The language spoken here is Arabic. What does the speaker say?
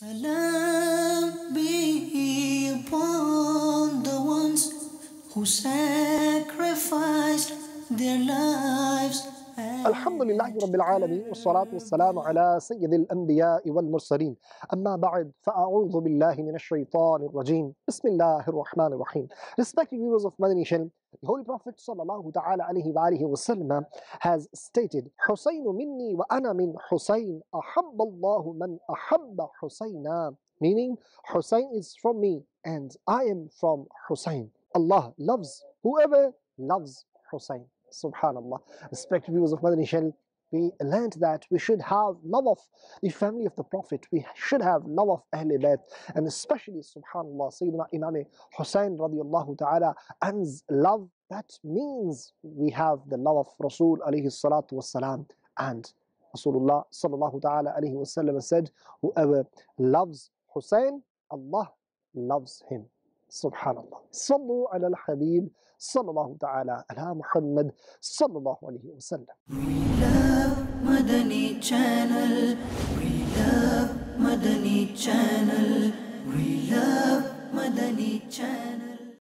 Salam be upon the ones who sacrificed their lives. الحمد لله رب العالمين والصلاة والسلام على سيد الأنبياء والمرسلين. أما بعد فأعوذ بالله من الشيطان الرجيم. بسم الله الرحمن الرحيم. Respected viewers of Madani Channel The Holy Prophet صلى الله تعالى عليه وآله وسلم has stated حسين مني وأنا من حسين. أحب الله من أحب حسينا. Meaning حسين is from me and I am from حسين. Allah loves whoever loves Hussein. Subhanallah. Respected viewers of Madani we learned that we should have love of the family of the Prophet. We should have love of Ahl Bayt and especially, subhanAllah, Sayyidina Imam Hussein radiallahu ta'ala and's love. That means we have the love of Rasul alayhi salatu wasalam and Rasulullah sallallahu ta'ala alayhi wasallam said, whoever loves Hussein, Allah loves him. سبحان الله صلوا على الحبيب صلى الله تعالى على محمد صلى الله عليه وسلم.